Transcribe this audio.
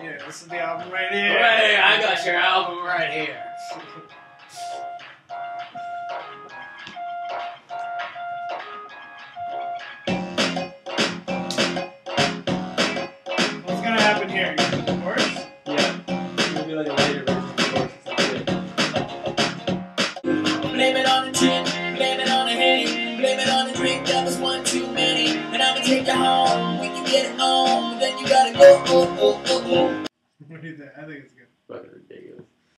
Here, this is the album right here. Right here, I got your album right here. What's gonna happen here? You do the chorus? Yeah. It's gonna be like a later version of the chorus. It's not good. Blame it on the gin, blame it on the henny, blame it on the drink that was one too many. And I'ma take you home, we can get it gotta go. Oh, oh, oh, oh. What do you think? I think it's good. Fucking